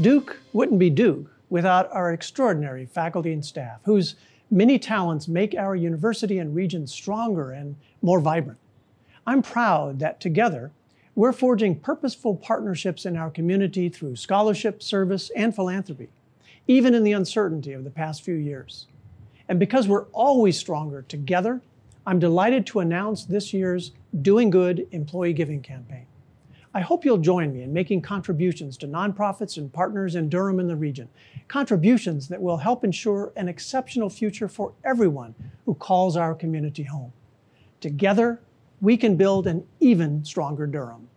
Duke wouldn't be Duke without our extraordinary faculty and staff, whose many talents make our university and region stronger and more vibrant. I'm proud that together, we're forging purposeful partnerships in our community through scholarship, service, and philanthropy, even in the uncertainty of the past few years. And because we're always stronger together, I'm delighted to announce this year's Doing Good Employee Giving Campaign. I hope you'll join me in making contributions to nonprofits and partners in Durham and the region, contributions that will help ensure an exceptional future for everyone who calls our community home. Together, we can build an even stronger Durham.